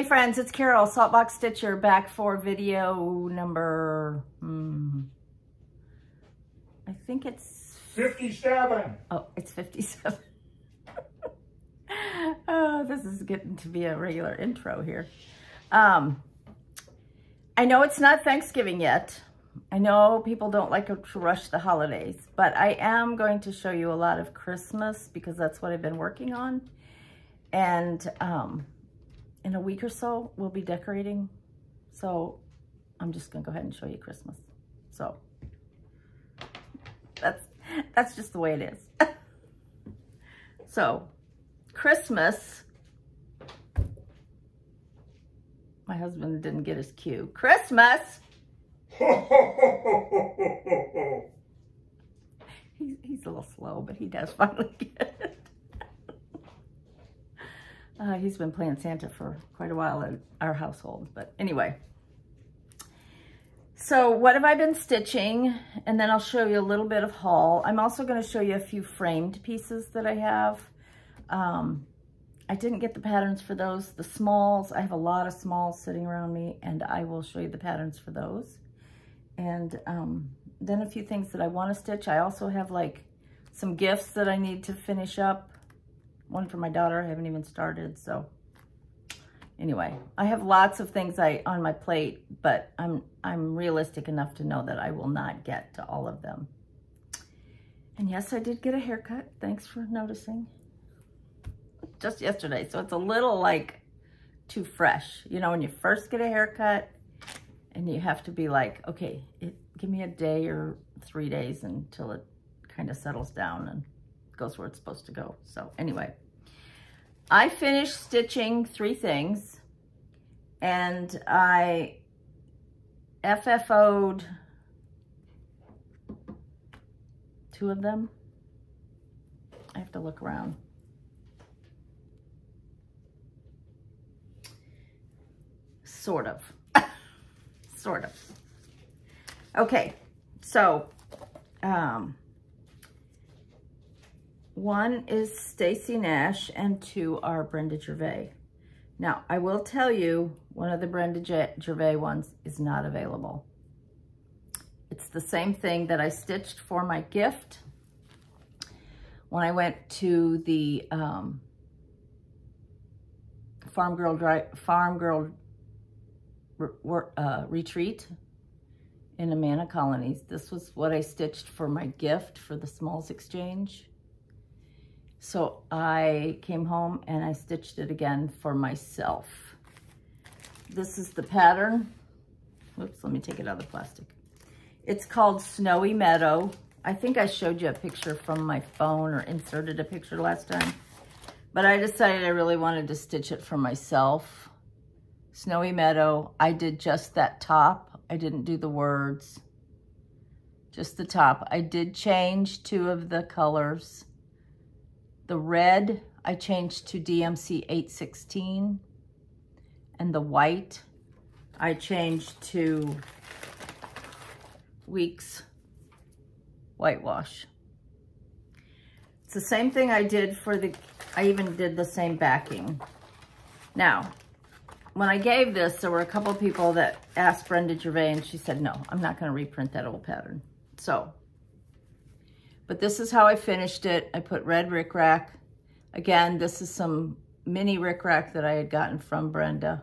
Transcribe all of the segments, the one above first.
Hey friends, it's Carol, Saltbox Stitcher, back for video number, hmm, I think it's... 57. Oh, it's 57. oh, this is getting to be a regular intro here. Um, I know it's not Thanksgiving yet. I know people don't like to rush the holidays, but I am going to show you a lot of Christmas because that's what I've been working on. And um, in a week or so, we'll be decorating. So I'm just gonna go ahead and show you Christmas. So that's, that's just the way it is. so Christmas, my husband didn't get his cue. Christmas, he's, he's a little slow, but he does finally get it. Uh, he's been playing Santa for quite a while in our household. But anyway. So what have I been stitching? And then I'll show you a little bit of haul. I'm also going to show you a few framed pieces that I have. Um, I didn't get the patterns for those. The smalls, I have a lot of smalls sitting around me and I will show you the patterns for those. And um, then a few things that I want to stitch. I also have like some gifts that I need to finish up one for my daughter. I haven't even started, so anyway, I have lots of things I on my plate, but I'm I'm realistic enough to know that I will not get to all of them. And yes, I did get a haircut. Thanks for noticing. Just yesterday, so it's a little like too fresh. You know, when you first get a haircut and you have to be like, okay, it, give me a day or three days until it kind of settles down and goes where it's supposed to go. So anyway, I finished stitching three things and I FFO'd two of them. I have to look around. Sort of. sort of. Okay, so um, one is Stacy Nash and two are Brenda Gervais. Now, I will tell you, one of the Brenda Gervais ones is not available. It's the same thing that I stitched for my gift when I went to the um, Farm Girl, Dry, Farm Girl uh, retreat in Amana Colonies. This was what I stitched for my gift for the Smalls Exchange. So I came home and I stitched it again for myself. This is the pattern. Oops, let me take it out of the plastic. It's called Snowy Meadow. I think I showed you a picture from my phone or inserted a picture last time. But I decided I really wanted to stitch it for myself. Snowy Meadow. I did just that top. I didn't do the words. Just the top. I did change two of the colors. The red, I changed to DMC 816. And the white, I changed to Weeks Whitewash. It's the same thing I did for the, I even did the same backing. Now, when I gave this, there were a couple people that asked Brenda Gervais, and she said, no, I'm not going to reprint that old pattern. So but this is how I finished it. I put red rickrack. Again, this is some mini rickrack that I had gotten from Brenda.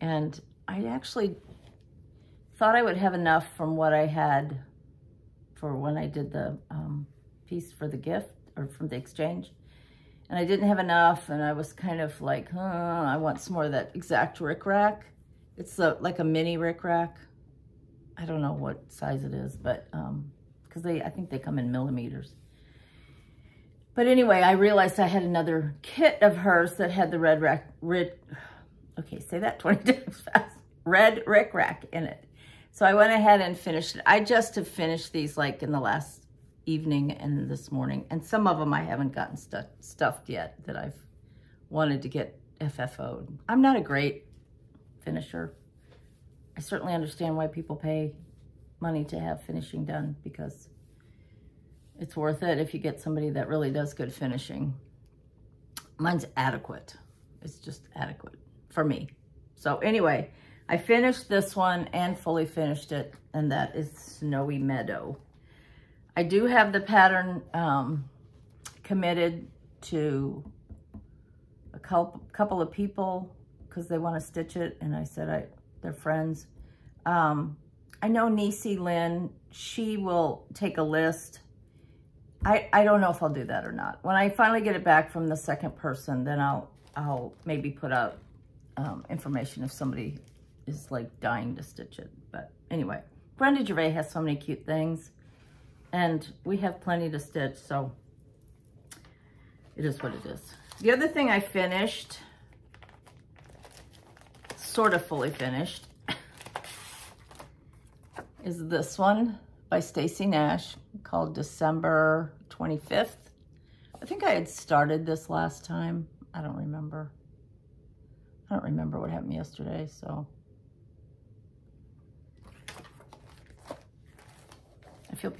And I actually thought I would have enough from what I had for when I did the um, piece for the gift or from the exchange. And I didn't have enough and I was kind of like, I want some more of that exact rickrack. It's a, like a mini rickrack. I don't know what size it is, but um, because they, I think they come in millimeters. But anyway, I realized I had another kit of hers that had the red rack, red, okay, say that 20 times fast, red rick rack in it. So I went ahead and finished it. I just have finished these like in the last evening and this morning. And some of them I haven't gotten stu stuffed yet that I've wanted to get FFO'd. I'm not a great finisher. I certainly understand why people pay money to have finishing done because it's worth it if you get somebody that really does good finishing. Mine's adequate. It's just adequate. for me. So anyway, I finished this one and fully finished it, and that is Snowy Meadow. I do have the pattern um, committed to a couple of people because they want to stitch it, and I said I they're friends. Um, I know Nisi Lynn, she will take a list. I, I don't know if I'll do that or not. When I finally get it back from the second person, then I'll I'll maybe put out um, information if somebody is like dying to stitch it. But anyway, Brenda Gervais has so many cute things and we have plenty to stitch. So it is what it is. The other thing I finished, sort of fully finished, is this one by Stacy Nash called December 25th. I think I had started this last time. I don't remember. I don't remember what happened yesterday, so. I feel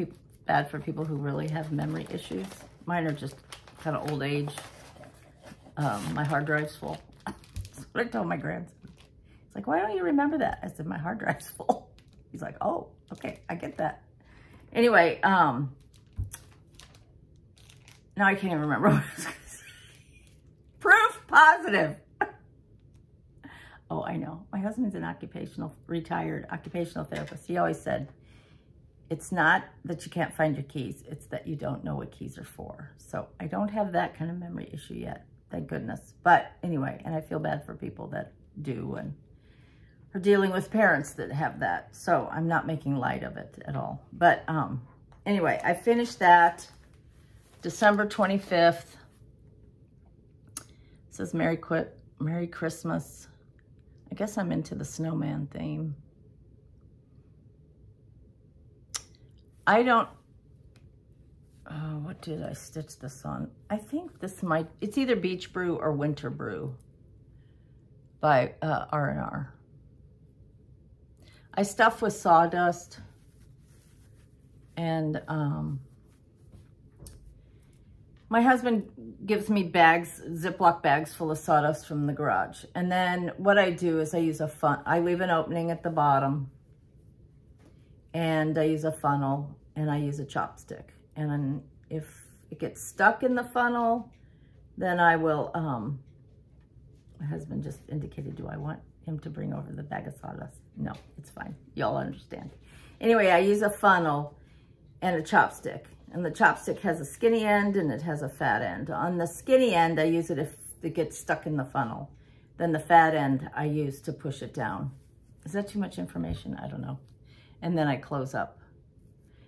bad for people who really have memory issues. Mine are just kind of old age. Um, my hard drive's full. That's what I told my grandson. He's like, why don't you remember that? I said, my hard drive's full. He's like, oh, okay, I get that. Anyway, um, now I can't even remember. Proof positive. oh, I know. My husband's an occupational, retired occupational therapist. He always said, it's not that you can't find your keys. It's that you don't know what keys are for. So I don't have that kind of memory issue yet. Thank goodness. But anyway, and I feel bad for people that do and are dealing with parents that have that. So I'm not making light of it at all. But um, anyway, I finished that December 25th. It says Merry Quit, Merry Christmas. I guess I'm into the snowman theme. I don't, oh, what did I stitch this on? I think this might, it's either Beach Brew or Winter Brew by uh, R&R. I stuff with sawdust and um, my husband gives me bags, Ziploc bags full of sawdust from the garage. And then what I do is I use a fun, I leave an opening at the bottom and I use a funnel and I use a chopstick. And if it gets stuck in the funnel, then I will, um, my husband just indicated, do I want him to bring over the bag of sawdust? No, it's fine. Y'all understand. Anyway, I use a funnel and a chopstick. And the chopstick has a skinny end and it has a fat end. On the skinny end, I use it if it gets stuck in the funnel. Then the fat end I use to push it down. Is that too much information? I don't know and then I close up.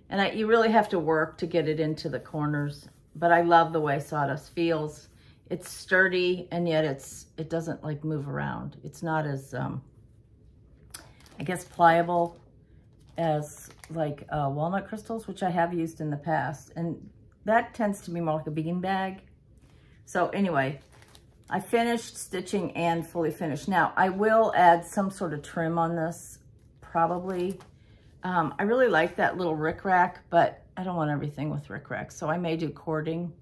And I, you really have to work to get it into the corners, but I love the way sawdust feels. It's sturdy and yet it's it doesn't like move around. It's not as, um, I guess, pliable as like uh, walnut crystals, which I have used in the past. And that tends to be more like a bean bag. So anyway, I finished stitching and fully finished. Now, I will add some sort of trim on this, probably. Um, I really like that little rickrack, but I don't want everything with rickrack. So I may do cording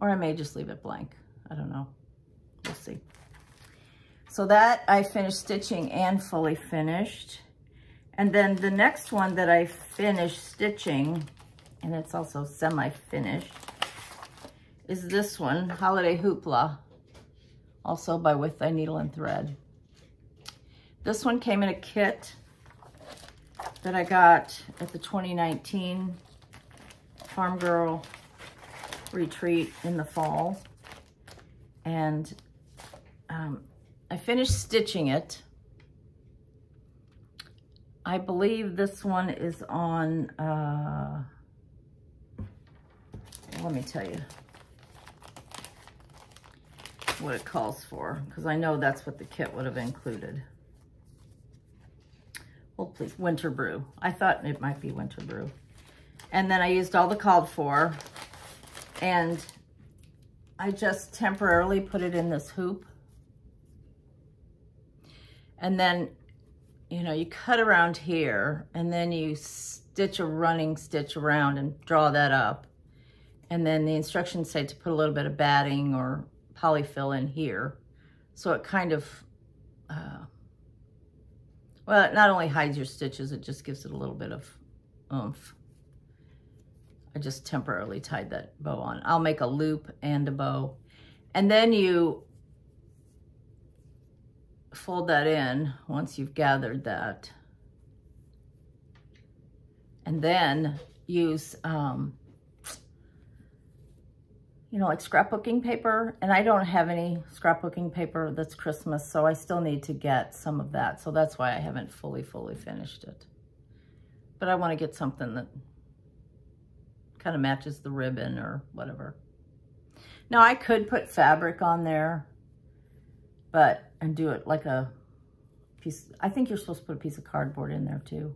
or I may just leave it blank. I don't know. We'll see. So that I finished stitching and fully finished. And then the next one that I finished stitching, and it's also semi-finished, is this one, Holiday Hoopla, also by With Thy Needle and Thread. This one came in a kit that I got at the 2019 Farm Girl retreat in the fall. And um, I finished stitching it. I believe this one is on, uh, let me tell you what it calls for, because I know that's what the kit would have included. Well, please, winter brew. I thought it might be winter brew. And then I used all the called for. And I just temporarily put it in this hoop. And then, you know, you cut around here and then you stitch a running stitch around and draw that up. And then the instructions say to put a little bit of batting or polyfill in here. So it kind of uh, Well, it not only hides your stitches, it just gives it a little bit of oomph. I just temporarily tied that bow on. I'll make a loop and a bow. And then you fold that in once you've gathered that. And then use, um, you know, like scrapbooking paper. And I don't have any scrapbooking paper that's Christmas, so I still need to get some of that. So that's why I haven't fully, fully finished it. But I want to get something that kind of matches the ribbon or whatever. Now I could put fabric on there, but, and do it like a piece, I think you're supposed to put a piece of cardboard in there too.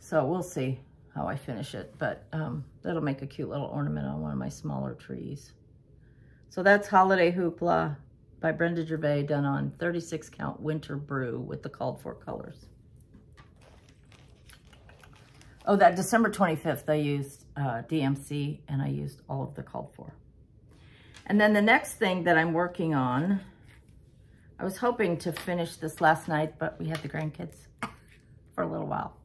So we'll see how I finish it, but um, that'll make a cute little ornament on one of my smaller trees. So that's Holiday Hoopla by Brenda Gervais done on 36 count winter brew with the called for colors. Oh, that December 25th, I used uh, DMC and I used all of the called for. And then the next thing that I'm working on, I was hoping to finish this last night, but we had the grandkids for a little while.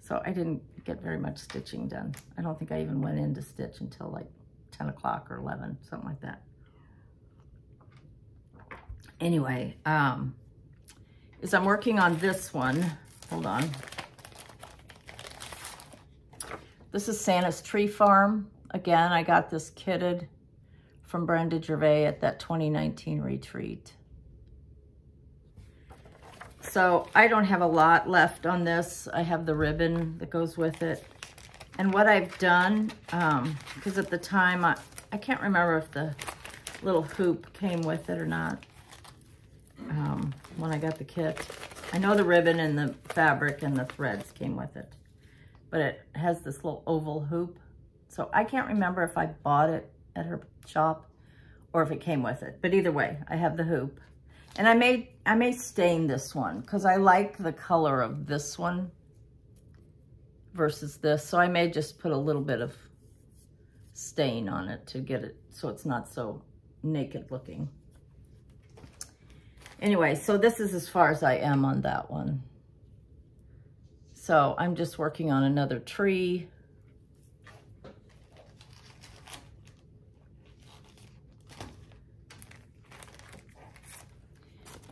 So I didn't get very much stitching done. I don't think I even went in to stitch until like 10 o'clock or 11, something like that. Anyway, um, is I'm working on this one. Hold on. This is Santa's Tree Farm. Again, I got this kitted from Brenda Gervais at that 2019 retreat. So I don't have a lot left on this. I have the ribbon that goes with it. And what I've done, because um, at the time, I, I can't remember if the little hoop came with it or not um, when I got the kit. I know the ribbon and the fabric and the threads came with it but it has this little oval hoop. So I can't remember if I bought it at her shop or if it came with it. But either way, I have the hoop. And I may, I may stain this one because I like the color of this one versus this. So I may just put a little bit of stain on it to get it so it's not so naked looking. Anyway, so this is as far as I am on that one. So I'm just working on another tree.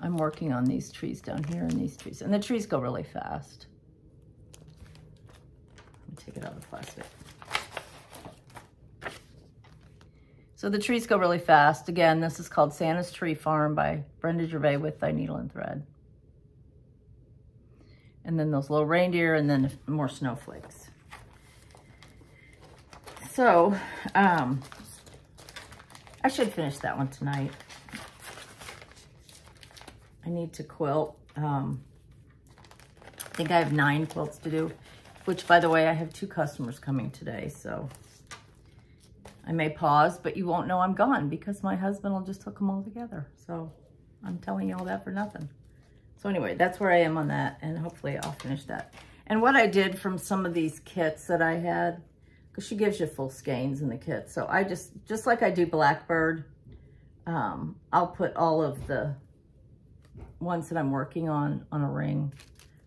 I'm working on these trees down here and these trees. And the trees go really fast. Let me take it out of the plastic. So the trees go really fast. Again, this is called Santa's Tree Farm by Brenda Gervais with Thy Needle and Thread and then those little reindeer, and then more snowflakes. So, um, I should finish that one tonight. I need to quilt. Um, I think I have nine quilts to do, which, by the way, I have two customers coming today, so I may pause, but you won't know I'm gone because my husband will just hook them all together. So I'm telling you all that for nothing. So anyway, that's where I am on that, and hopefully I'll finish that. And what I did from some of these kits that I had, because she gives you full skeins in the kit. So I just, just like I do Blackbird, um, I'll put all of the ones that I'm working on on a ring,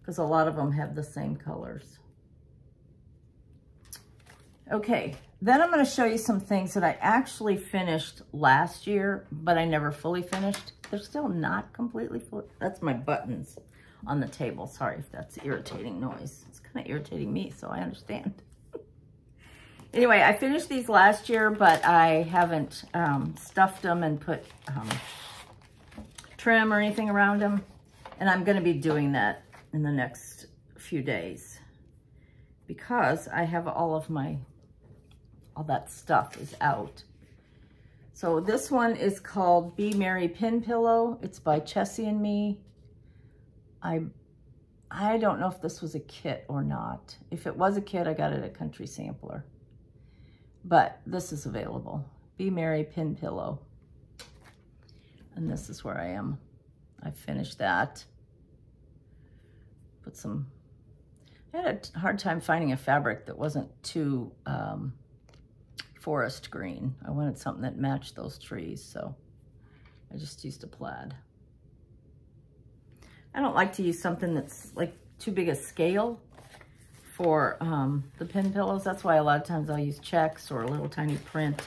because a lot of them have the same colors. Okay, then I'm going to show you some things that I actually finished last year, but I never fully finished. They're still not completely full. That's my buttons on the table. Sorry if that's irritating noise. It's kind of irritating me, so I understand. anyway, I finished these last year, but I haven't um, stuffed them and put um, trim or anything around them. And I'm going to be doing that in the next few days because I have all of my all that stuff is out. So this one is called Be Merry Pin Pillow. It's by Chessie and me. I I don't know if this was a kit or not. If it was a kit, I got it at Country Sampler. But this is available. Be Merry Pin Pillow. And this is where I am. I finished that. Put some, I had a hard time finding a fabric that wasn't too um, forest green. I wanted something that matched those trees, so I just used a plaid. I don't like to use something that's like too big a scale for um, the pin pillows. That's why a lot of times I'll use checks or a little tiny print,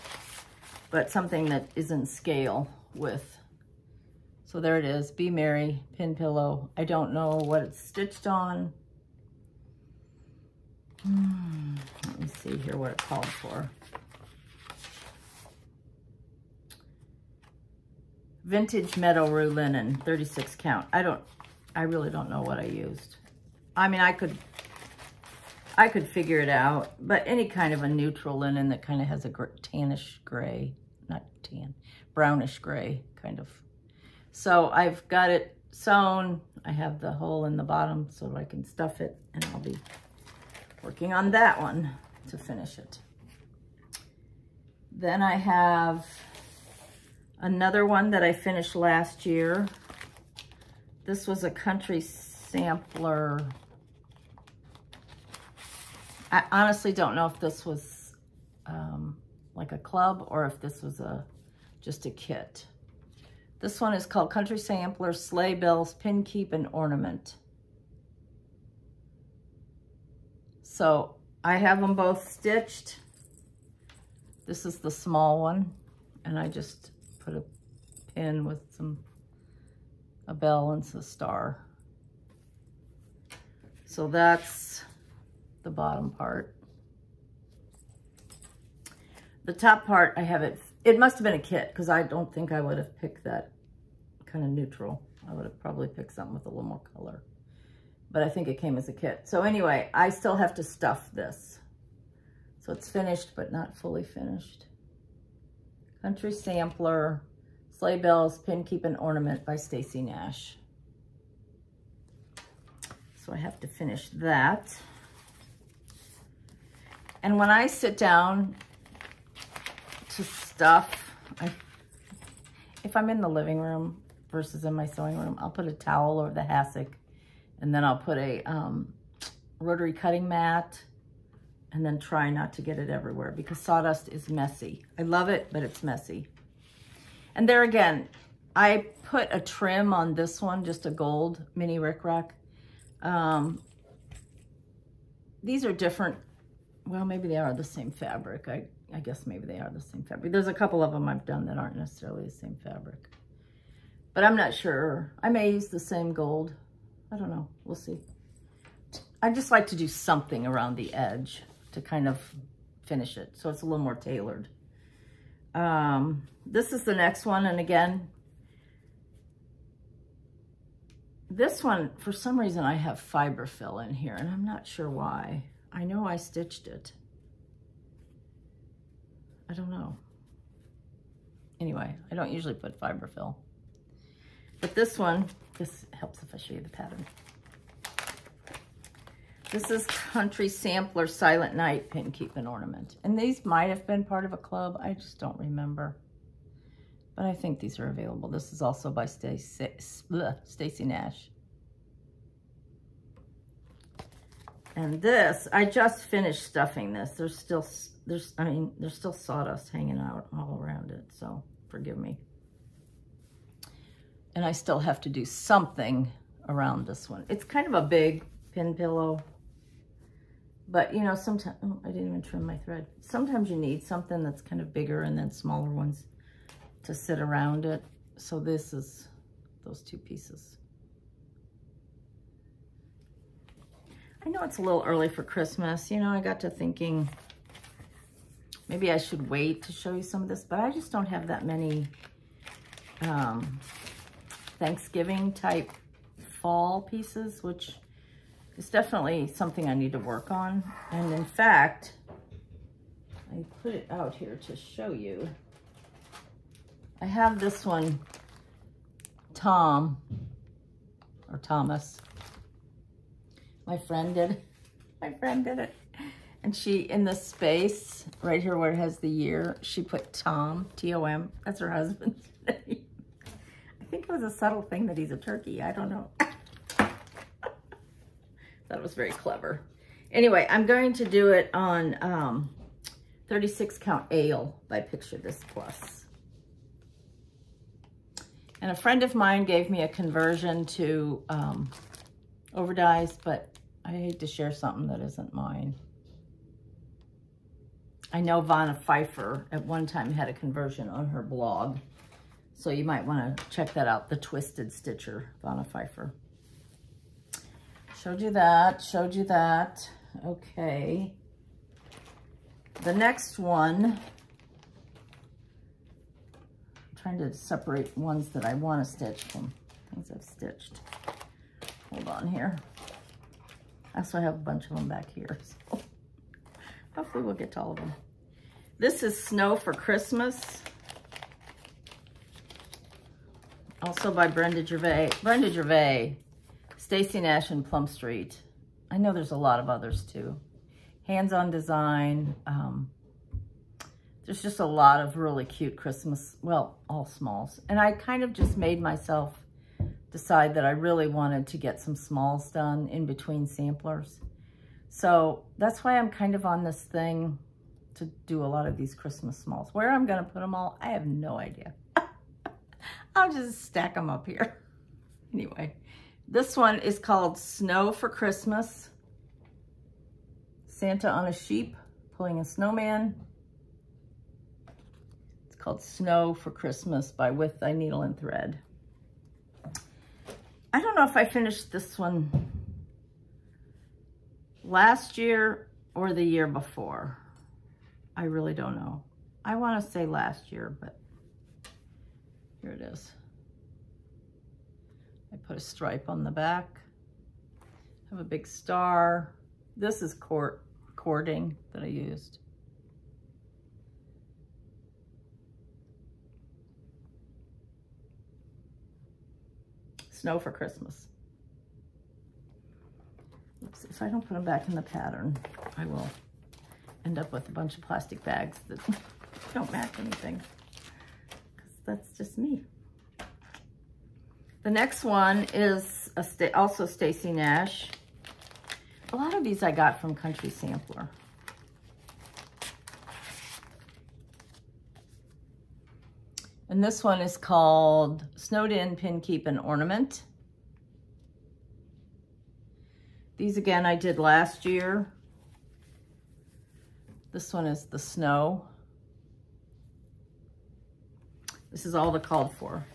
but something that isn't scale with. So there it is, Be Merry pin pillow. I don't know what it's stitched on. Hmm, let me see here what it called for. Vintage Meadow Rue Linen, 36 count. I don't, I really don't know what I used. I mean, I could, I could figure it out, but any kind of a neutral linen that kind of has a gr tannish gray, not tan, brownish gray kind of. So I've got it sewn. I have the hole in the bottom so I can stuff it and I'll be working on that one to finish it. Then I have Another one that I finished last year. This was a country sampler. I honestly don't know if this was um, like a club or if this was a just a kit. This one is called Country Sampler Sleigh Bells Pin Keep and Ornament. So I have them both stitched. This is the small one and I just put a pin with some, a bell and a star. So that's the bottom part. The top part, I have it, it must have been a kit because I don't think I would have picked that kind of neutral. I would have probably picked something with a little more color. But I think it came as a kit. So anyway, I still have to stuff this. So it's finished, but not fully finished. Country Sampler, Sleigh Bells, Pin Keep and Ornament by Stacy Nash. So I have to finish that. And when I sit down to stuff, I, if I'm in the living room versus in my sewing room, I'll put a towel over the hassock and then I'll put a um, rotary cutting mat and then try not to get it everywhere because sawdust is messy. I love it, but it's messy. And there again, I put a trim on this one, just a gold mini Rick Rack. Um, these are different. Well, maybe they are the same fabric. I, I guess maybe they are the same fabric. There's a couple of them I've done that aren't necessarily the same fabric. But I'm not sure. I may use the same gold. I don't know. We'll see. I just like to do something around the edge to kind of finish it. So it's a little more tailored. Um, this is the next one. And again, this one, for some reason, I have fiberfill in here. And I'm not sure why. I know I stitched it. I don't know. Anyway, I don't usually put fiberfill. But this one, this helps if I show you the pattern. This is Country Sampler Silent Night Pin Keep and Ornament. And these might have been part of a club. I just don't remember. But I think these are available. This is also by Stacy Nash. And this, I just finished stuffing this. There's still, there's, I mean, there's still sawdust hanging out all around it. So forgive me. And I still have to do something around this one. It's kind of a big pin pillow. But, you know, sometimes, oh, I didn't even trim my thread. Sometimes you need something that's kind of bigger and then smaller ones to sit around it. So this is those two pieces. I know it's a little early for Christmas. You know, I got to thinking maybe I should wait to show you some of this, but I just don't have that many um, Thanksgiving type fall pieces, which is definitely something I need to work on. And in fact, I put it out here to show you. I have this one, Tom, or Thomas. My friend did, my friend did it. And she, in the space, right here where it has the year, she put Tom, T-O-M, that's her husband's name. Think it was a subtle thing that he's a turkey, I don't know. That was very clever. Anyway, I'm going to do it on um, 36 count ale by Picture This Plus. And a friend of mine gave me a conversion to um, Overdyes, but I hate to share something that isn't mine. I know Vonna Pfeiffer at one time had a conversion on her blog. So you might want to check that out, the Twisted Stitcher, Vonna Pfeiffer. Showed you that, showed you that. Okay. The next one, I'm trying to separate ones that I want to stitch from things I've stitched. Hold on here. I also have a bunch of them back here. So hopefully we'll get to all of them. This is Snow for Christmas. Also by Brenda Gervais. Brenda Gervais, Stacy Nash and Plum Street. I know there's a lot of others too. Hands-on design. Um, there's just a lot of really cute Christmas, well, all smalls. And I kind of just made myself decide that I really wanted to get some smalls done in between samplers. So that's why I'm kind of on this thing to do a lot of these Christmas smalls. Where I'm going to put them all, I have no idea. I'll just stack them up here. Anyway, this one is called Snow for Christmas. Santa on a sheep pulling a snowman. It's called Snow for Christmas by With Thy Needle and Thread. I don't know if I finished this one last year or the year before. I really don't know. I want to say last year, but here it is. I put a stripe on the back. Have a big star. This is cord cording that I used. Snow for Christmas. Oops, if I don't put them back in the pattern, I will end up with a bunch of plastic bags that don't match anything. That's just me. The next one is also Stacy Nash. A lot of these I got from Country Sampler. And this one is called Snowed In Pin Keep and Ornament. These again I did last year. This one is the snow. This is all the called for.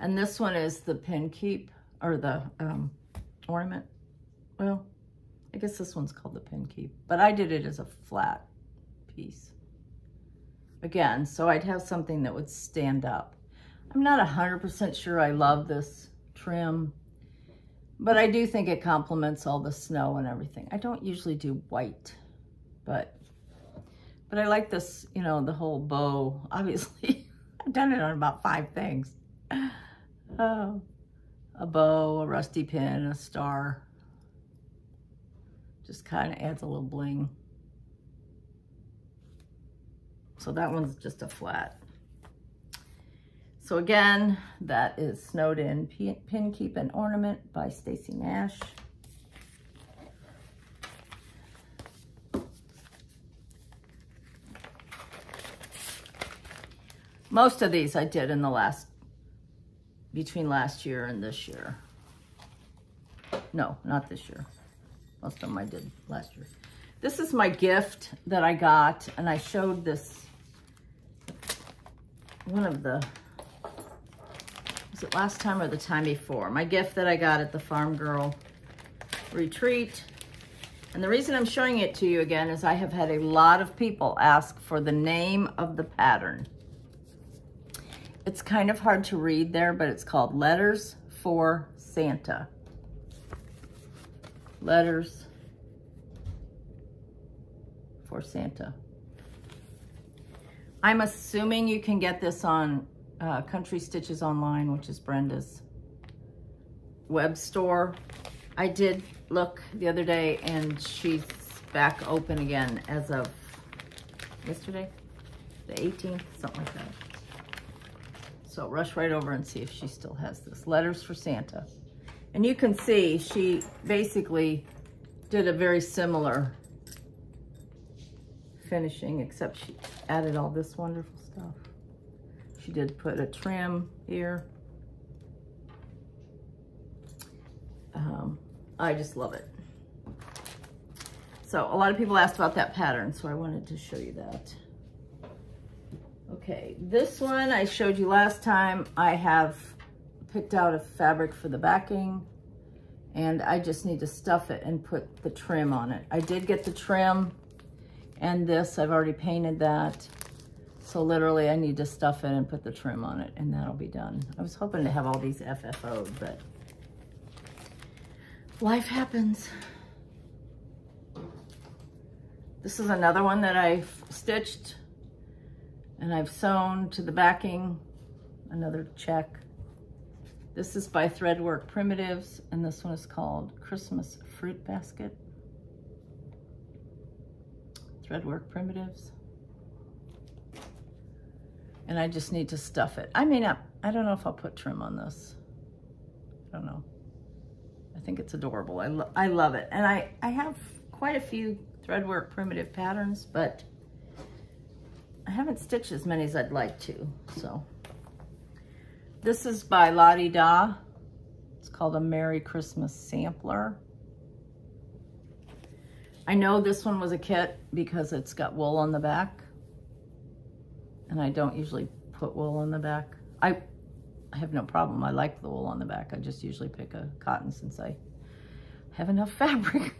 And this one is the pin keep or the um, ornament. Well, I guess this one's called the pin keep, but I did it as a flat piece. Again, so I'd have something that would stand up. I'm not 100% sure I love this trim, but I do think it complements all the snow and everything. I don't usually do white, but but I like this, you know, the whole bow. Obviously, I've done it on about five things. Oh, a bow, a rusty pin, a star. Just kind of adds a little bling. So that one's just a flat. So again, that is Snowed In Pin Keep and Ornament by Stacy Nash. Most of these I did in the last between last year and this year. No, not this year. Most of them I did last year. This is my gift that I got, and I showed this, one of the, was it last time or the time before? My gift that I got at the Farm Girl retreat. And the reason I'm showing it to you again is I have had a lot of people ask for the name of the pattern. It's kind of hard to read there, but it's called Letters for Santa. Letters for Santa. I'm assuming you can get this on uh, Country Stitches Online, which is Brenda's web store. I did look the other day and she's back open again as of yesterday, the 18th, something like that. So rush right over and see if she still has this. Letters for Santa. And you can see she basically did a very similar finishing, except she added all this wonderful stuff. She did put a trim here. Um, I just love it. So a lot of people asked about that pattern, so I wanted to show you that. Okay, this one I showed you last time. I have picked out a fabric for the backing and I just need to stuff it and put the trim on it. I did get the trim and this, I've already painted that. So literally I need to stuff it and put the trim on it and that'll be done. I was hoping to have all these FFO'd, but life happens. This is another one that I've stitched and I've sewn to the backing, another check. This is by Threadwork Primitives, and this one is called Christmas Fruit Basket. Threadwork Primitives. And I just need to stuff it. I may not, I don't know if I'll put trim on this. I don't know. I think it's adorable. I, lo I love it. And I, I have quite a few threadwork primitive patterns, but I haven't stitched as many as I'd like to, so. This is by Lottie Da. It's called a Merry Christmas Sampler. I know this one was a kit because it's got wool on the back. And I don't usually put wool on the back. I, I have no problem. I like the wool on the back. I just usually pick a cotton since I have enough fabric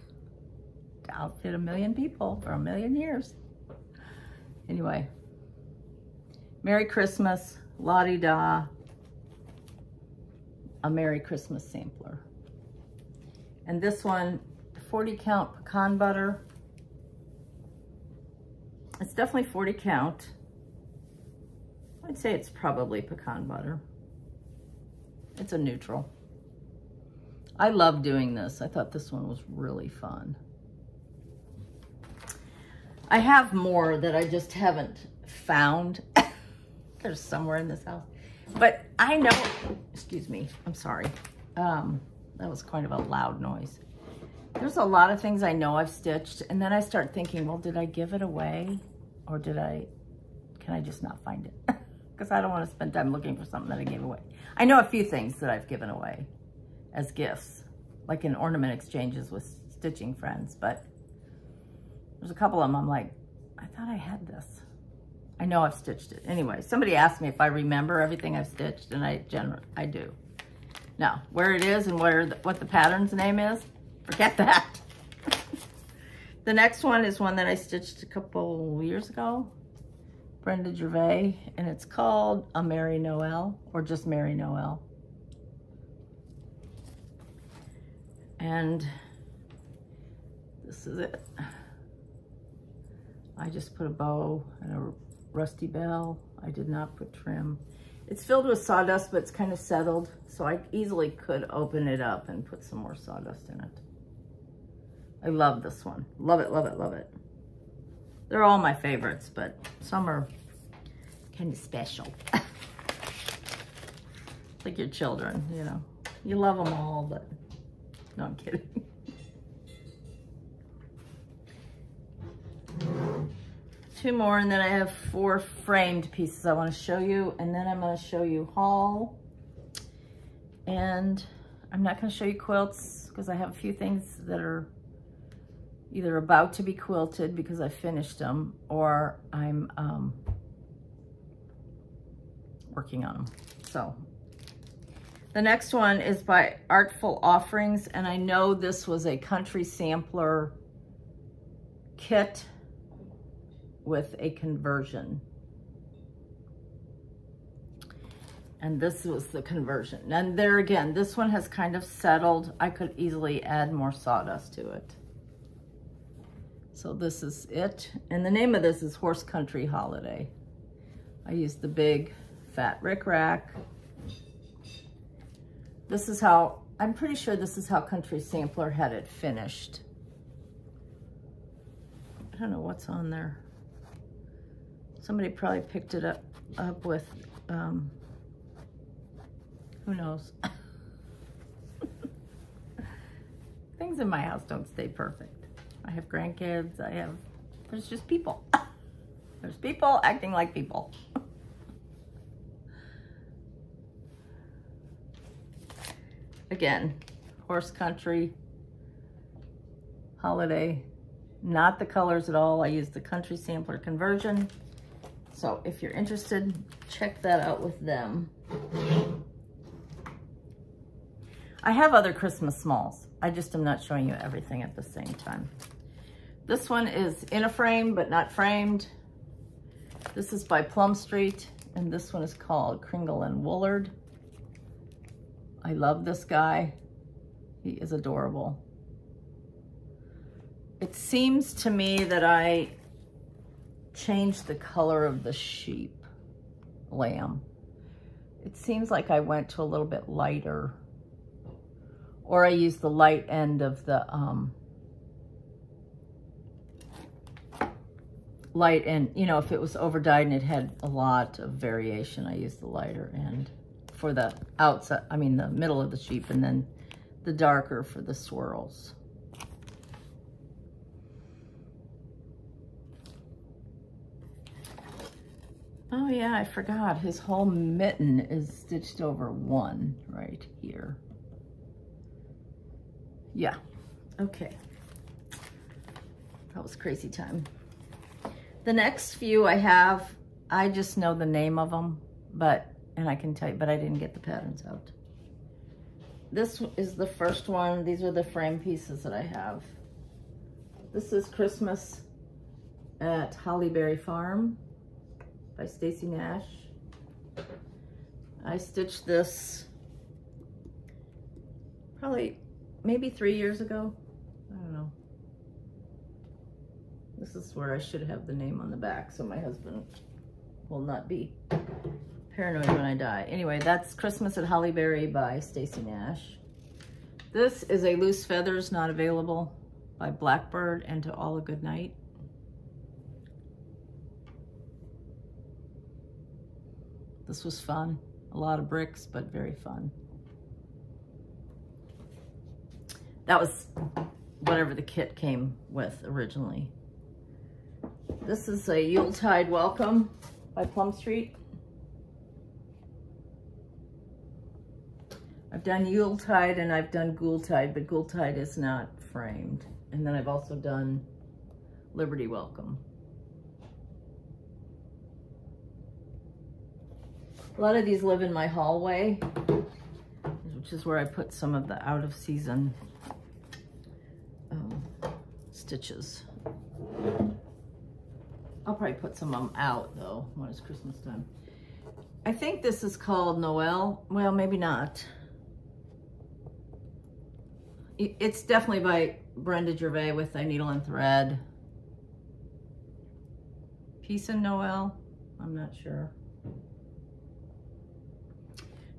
to outfit a million people for a million years. Anyway, Merry Christmas, Lottie Da, a Merry Christmas sampler. And this one, 40 count pecan butter. It's definitely 40 count. I'd say it's probably pecan butter. It's a neutral. I love doing this. I thought this one was really fun. I have more that I just haven't found. There's somewhere in this house. But I know, excuse me, I'm sorry. Um, that was kind of a loud noise. There's a lot of things I know I've stitched, and then I start thinking, well, did I give it away? Or did I, can I just not find it? Because I don't want to spend time looking for something that I gave away. I know a few things that I've given away as gifts, like in ornament exchanges with stitching friends, but there's a couple of them I'm like, I thought I had this. I know I've stitched it. Anyway, somebody asked me if I remember everything I've stitched, and I generally, I do. Now, where it is and where the, what the pattern's name is, forget that. the next one is one that I stitched a couple years ago. Brenda Gervais, and it's called A Merry Noel, or just Merry Noel. And this is it. I just put a bow and a rusty bell. I did not put trim. It's filled with sawdust, but it's kind of settled, so I easily could open it up and put some more sawdust in it. I love this one. Love it, love it, love it. They're all my favorites, but some are kind of special. like your children, you know. You love them all, but no, I'm kidding. two more and then I have four framed pieces I want to show you and then I'm going to show you haul and I'm not going to show you quilts because I have a few things that are either about to be quilted because I finished them or I'm um, working on them. So the next one is by Artful Offerings and I know this was a country sampler kit with a conversion. And this was the conversion. And there again, this one has kind of settled. I could easily add more sawdust to it. So this is it. And the name of this is Horse Country Holiday. I used the big fat rickrack. This is how, I'm pretty sure this is how Country Sampler had it finished. I don't know what's on there. Somebody probably picked it up, up with, um, who knows? Things in my house don't stay perfect. I have grandkids, I have, there's just people. There's people acting like people. Again, horse country, holiday. Not the colors at all. I used the country sampler conversion. So if you're interested, check that out with them. I have other Christmas smalls. I just am not showing you everything at the same time. This one is in a frame, but not framed. This is by Plum Street, and this one is called Kringle and Woolard. I love this guy. He is adorable. It seems to me that I changed the color of the sheep lamb. It seems like I went to a little bit lighter. Or I used the light end of the um, light and you know if it was over dyed and it had a lot of variation I used the lighter end for the outside I mean the middle of the sheep and then the darker for the swirls oh yeah I forgot his whole mitten is stitched over one right here yeah okay that was crazy time the next few I have, I just know the name of them, but, and I can tell you, but I didn't get the patterns out. This is the first one. These are the frame pieces that I have. This is Christmas at Hollyberry Farm by Stacy Nash. I stitched this probably maybe three years ago. I don't know. This is where I should have the name on the back so my husband will not be paranoid when I die. Anyway, that's Christmas at Hollyberry by Stacy Nash. This is a Loose Feathers Not Available by Blackbird and To All a Good Night. This was fun. A lot of bricks, but very fun. That was whatever the kit came with originally. This is a Yuletide Welcome by Plum Street. I've done Yuletide and I've done Ghoultide, but Ghoultide is not framed. And then I've also done Liberty Welcome. A lot of these live in my hallway, which is where I put some of the out of season um, stitches. I'll probably put some of them out though when it's Christmas time. I think this is called Noel. Well, maybe not. It's definitely by Brenda Gervais with a needle and thread. Peace and Noel. I'm not sure.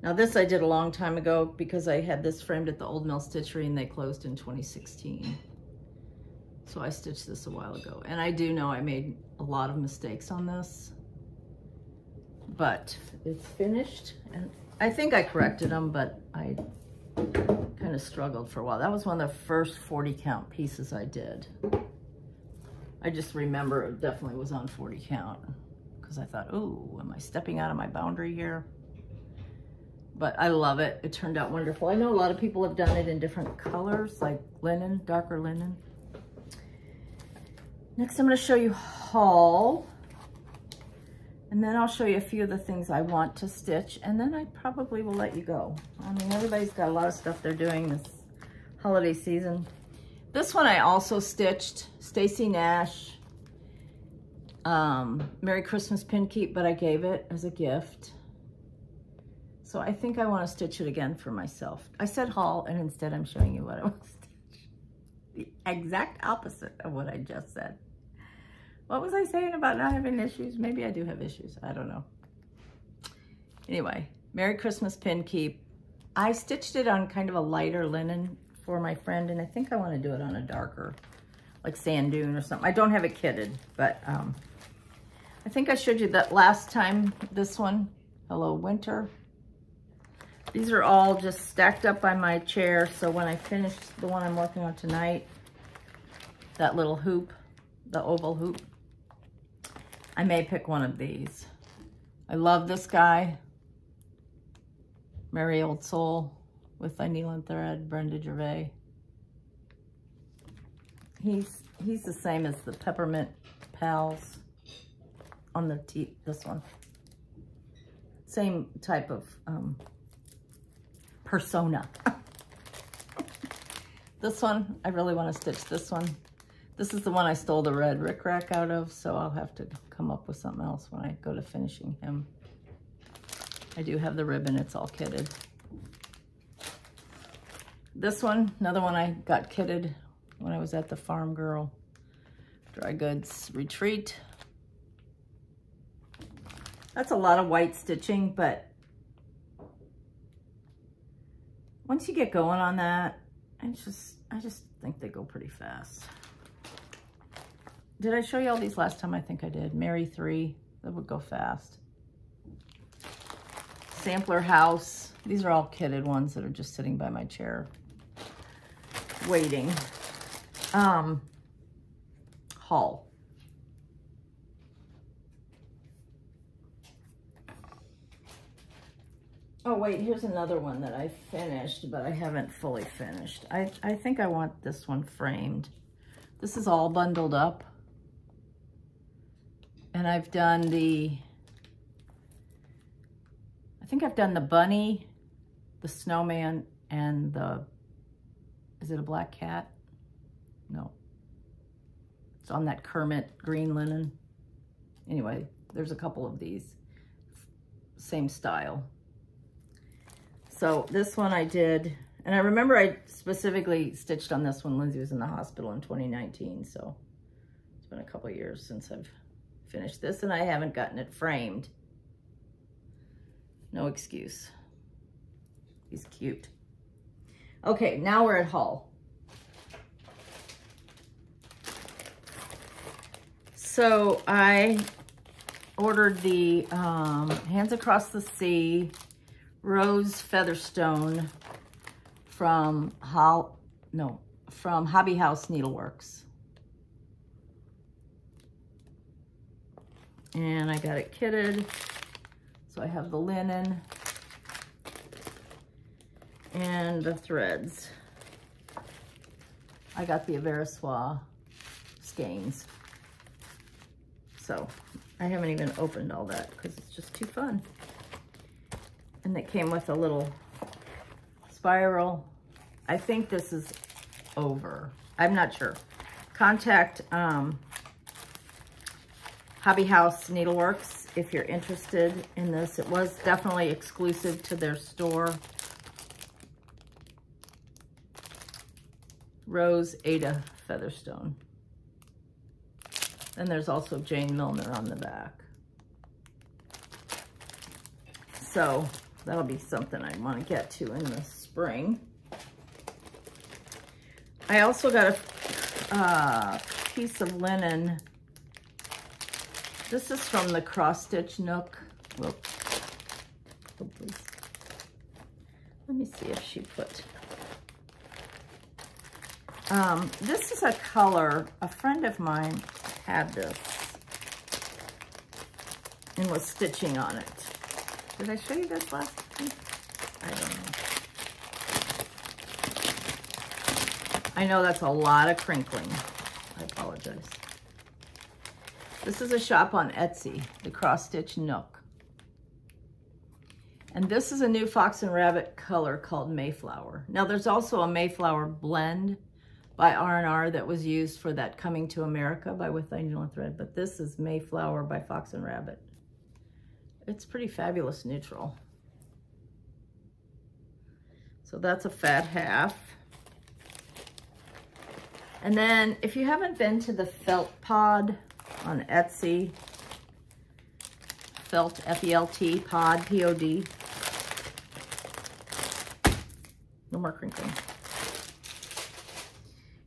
Now this I did a long time ago because I had this framed at the Old Mill Stitchery and they closed in 2016. So I stitched this a while ago. And I do know I made a lot of mistakes on this, but it's finished. And I think I corrected them, but I kind of struggled for a while. That was one of the first 40 count pieces I did. I just remember it definitely was on 40 count because I thought, oh, am I stepping out of my boundary here? But I love it. It turned out wonderful. I know a lot of people have done it in different colors, like linen, darker linen. Next, I'm going to show you haul. And then I'll show you a few of the things I want to stitch. And then I probably will let you go. I mean, everybody's got a lot of stuff they're doing this holiday season. This one I also stitched. Stacy Nash. Um, Merry Christmas pin keep, but I gave it as a gift. So I think I want to stitch it again for myself. I said haul, and instead I'm showing you what I want to stitch. The exact opposite of what I just said. What was I saying about not having issues? Maybe I do have issues. I don't know. Anyway, Merry Christmas pin keep. I stitched it on kind of a lighter linen for my friend, and I think I want to do it on a darker, like sand dune or something. I don't have it kitted, but um, I think I showed you that last time, this one, Hello Winter. These are all just stacked up by my chair, so when I finish the one I'm working on tonight, that little hoop, the oval hoop, I may pick one of these. I love this guy. Merry Old Soul. with needle thread, Brenda Gervais. He's he's the same as the Peppermint Pals on the t this one. Same type of um, persona. this one, I really want to stitch this one. This is the one I stole the red rickrack out of, so I'll have to come up with something else when I go to finishing him. I do have the ribbon, it's all kitted. This one, another one I got kitted when I was at the Farm Girl Dry Goods Retreat. That's a lot of white stitching, but once you get going on that, I just, I just think they go pretty fast. Did I show you all these last time? I think I did. Mary 3, that would go fast. Sampler House. These are all kitted ones that are just sitting by my chair waiting. Um, Hull. Oh, wait, here's another one that I finished, but I haven't fully finished. I, I think I want this one framed. This is all bundled up. And I've done the, I think I've done the bunny, the snowman, and the, is it a black cat? No. It's on that Kermit green linen. Anyway, there's a couple of these. Same style. So this one I did, and I remember I specifically stitched on this when Lindsay was in the hospital in 2019. So it's been a couple years since I've finished this and I haven't gotten it framed. No excuse. He's cute. Okay, now we're at Hull. So I ordered the um, Hands Across the Sea Rose Featherstone from Hol no, from Hobby House Needleworks. And I got it kitted. So I have the linen and the threads. I got the Au Ver à Soie skeins. So I haven't even opened all that because it's just too fun. And it came with a little spiral. I think this is over. I'm not sure. Contact um, Hobby House Needleworks if you're interested in this. It was definitely exclusive to their store. Rose Ada Featherstone. And there's also Jane Milner on the back. So that'll be something I want to get to in the spring. I also got a uh, piece of linen. This is from the Cross Stitch Nook. Whoops. Let me see if she put... Um, this is a color, a friend of mine had this and was stitching on it. Did I show you this last time? I don't know. I know that's a lot of crinkling. I apologize. This is a shop on Etsy, the Cross Stitch Nook. And this is a new Fox and Rabbit color called Mayflower. Now there's also a Mayflower blend by R&R that was used for that Coming to America by With Thy Needle and Thread, but this is Mayflower by Fox and Rabbit. It's pretty fabulous neutral. So that's a fat half. And then if you haven't been to the Felt Pod on Etsy, Felt, F-E-L-T, Pod, P-O-D. No more crinkling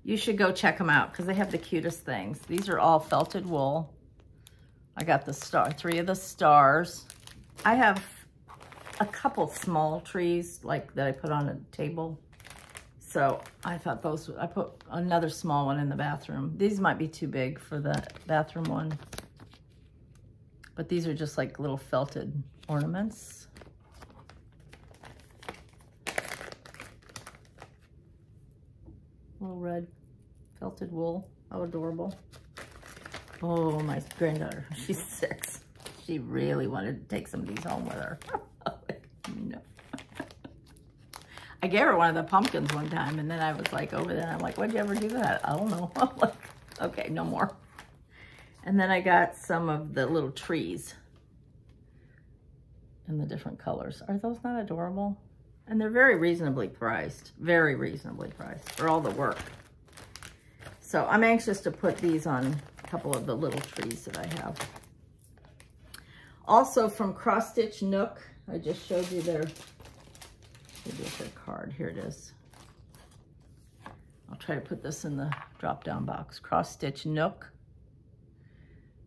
you should go check them out because they have the cutest things. These are all felted wool. I got the star, three of the stars. I have a couple small trees like that I put on a table. So I thought those, I put another small one in the bathroom. These might be too big for the bathroom one. But these are just like little felted ornaments. Little red felted wool. How adorable. Oh, my granddaughter, she's six. She really wanted to take some of these home with her. no. I gave her one of the pumpkins one time, and then I was like over there, I'm like, what'd you ever do that? I don't know. I'm like, okay, no more. And then I got some of the little trees in the different colors. Are those not adorable? And they're very reasonably priced, very reasonably priced for all the work. So I'm anxious to put these on a couple of the little trees that I have. Also from Cross Stitch Nook, I just showed you their, their card. Here it is. I'll try to put this in the drop down box. Cross Stitch Nook.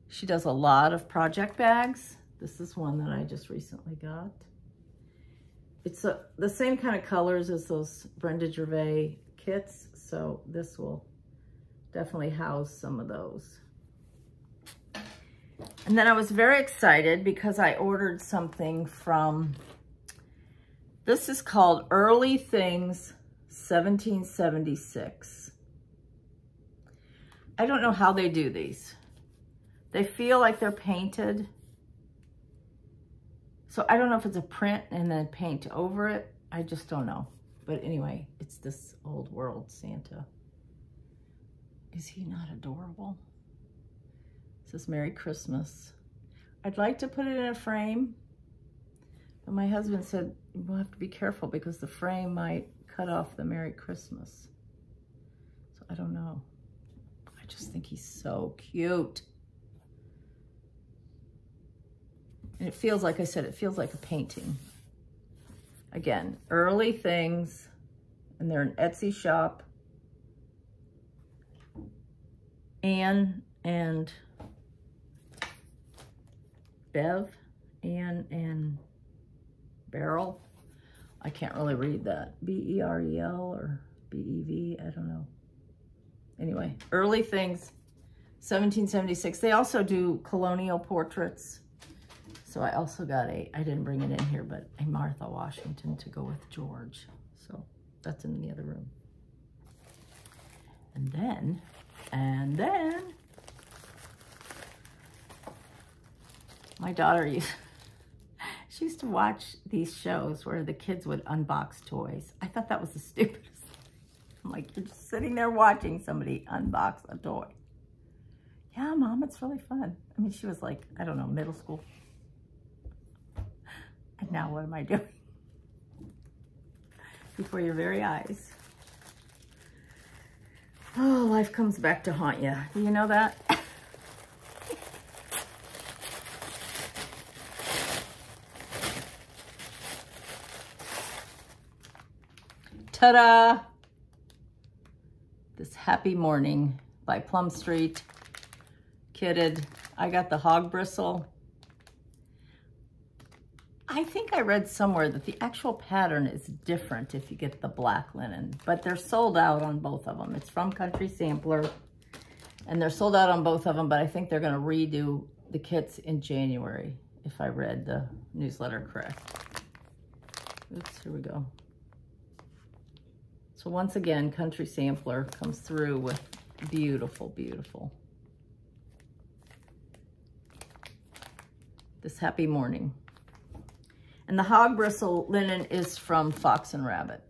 She does a lot of project bags. This is one that I just recently got. It's a, the same kind of colors as those Brenda Gervais kits, so this will definitely house some of those. And then I was very excited because I ordered something from, this is called Early Things 1776. I don't know how they do these. They feel like they're painted. So I don't know if it's a print and then paint over it. I just don't know. But anyway, it's this old world Santa. Is he not adorable? It says Merry Christmas. I'd like to put it in a frame, but my husband said, we'll have to be careful because the frame might cut off the Merry Christmas. So I don't know. I just think he's so cute. And it feels, like I said, it feels like a painting. Again, early things, and they're an Etsy shop. Anne and Bev, Anne and Beryl. I can't really read that. B-E-R-E-L or B-E-V, I don't know. Anyway, early things, 1776. They also do colonial portraits. So I also got a, I didn't bring it in here, but a Martha Washington to go with George. So that's in the other room. And then and then my daughter used, she used to watch these shows where the kids would unbox toys. I thought that was the stupidest I'm like, you're just sitting there watching somebody unbox a toy. Yeah, mom, it's really fun. I mean, she was like, I don't know, middle school. And now what am I doing? Before your very eyes. Oh, life comes back to haunt you. Do you know that? Ta-da! This Happy Morning by Plum Street. Kitted. I got the hog bristle. I think I read somewhere that the actual pattern is different if you get the black linen, but they're sold out on both of them. It's from Country Sampler, and they're sold out on both of them, but I think they're going to redo the kits in January, if I read the newsletter correct. Oops, here we go. So once again, Country Sampler comes through with beautiful, beautiful. This happy morning. And the hog bristle linen is from Fox and Rabbit.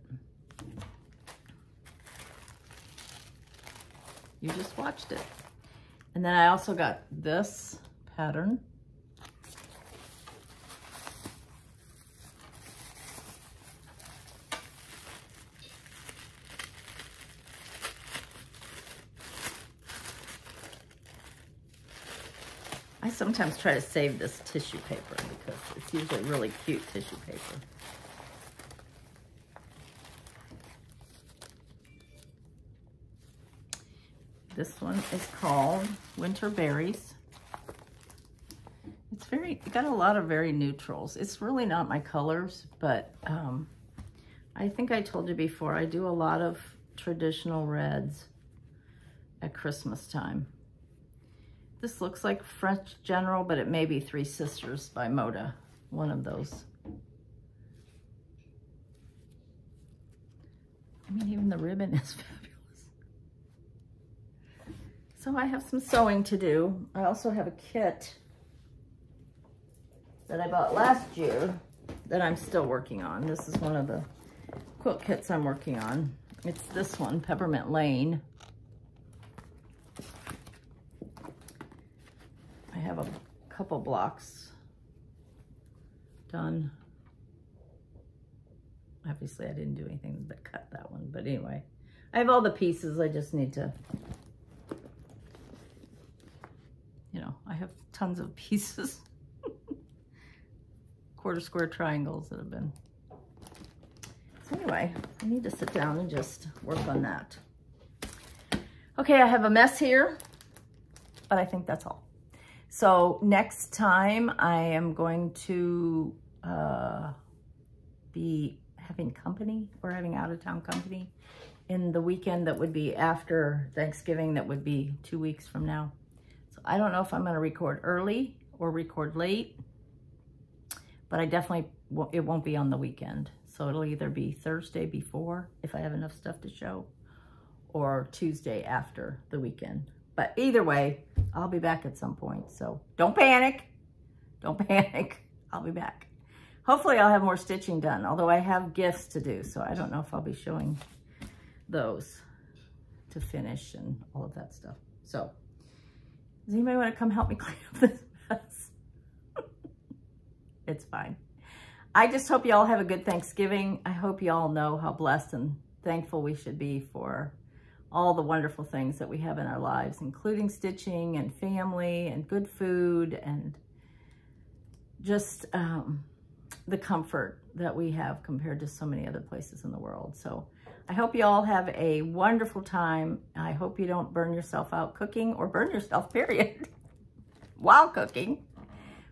You just watched it. And then I also got this pattern. Sometimes try to save this tissue paper because it's usually really cute tissue paper. This one is called Winter Berries. It's very, it got a lot of very neutrals. It's really not my colors, but um, I think I told you before, I do a lot of traditional reds at Christmas time. This looks like French General, but it may be Three Sisters by Moda, one of those. I mean, even the ribbon is fabulous. So I have some sewing to do. I also have a kit that I bought last year that I'm still working on. This is one of the quilt kits I'm working on. It's this one, Peppermint Lane. Have a couple blocks done. Obviously, I didn't do anything but cut that one. But anyway, I have all the pieces. I just need to, you know, I have tons of pieces. Quarter square triangles that have been. So anyway, I need to sit down and just work on that. Okay, I have a mess here, but I think that's all. So next time I am going to uh, be having company or having out of town company in the weekend that would be after Thanksgiving, that would be two weeks from now. So I don't know if I'm going to record early or record late, but I definitely, it won't be on the weekend. So it'll either be Thursday before, if I have enough stuff to show, or Tuesday after the weekend. But either way, I'll be back at some point. So don't panic. Don't panic. I'll be back. Hopefully I'll have more stitching done, although I have gifts to do, so I don't know if I'll be showing those to finish and all of that stuff. So, does anybody want to come help me clean up this mess? it's fine. I just hope y'all have a good Thanksgiving. I hope y'all know how blessed and thankful we should be for all the wonderful things that we have in our lives, including stitching and family and good food and just um, the comfort that we have compared to so many other places in the world. So I hope you all have a wonderful time. I hope you don't burn yourself out cooking or burn yourself, period, while cooking.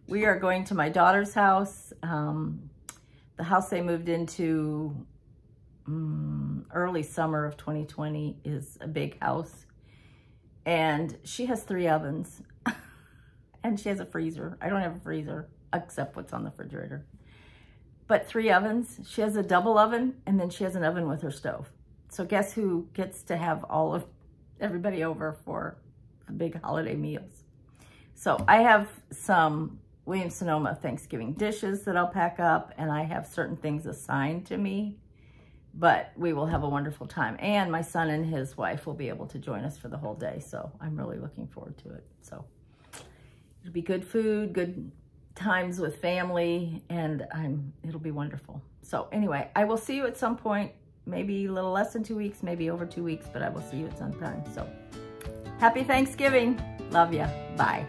We are going to my daughter's house. Um, the house they moved into um, early summer of 2020 is a big house. And she has three ovens. and she has a freezer. I don't have a freezer, except what's on the refrigerator but three ovens. She has a double oven and then she has an oven with her stove. So guess who gets to have all of everybody over for the big holiday meals. So I have some Williams Sonoma Thanksgiving dishes that I'll pack up and I have certain things assigned to me, but we will have a wonderful time. And my son and his wife will be able to join us for the whole day. So I'm really looking forward to it. So it'll be good food, good times with family and I'm it'll be wonderful. So anyway, I will see you at some point, maybe a little less than two weeks, maybe over two weeks, but I will see you at some time. So happy Thanksgiving. Love ya. Bye.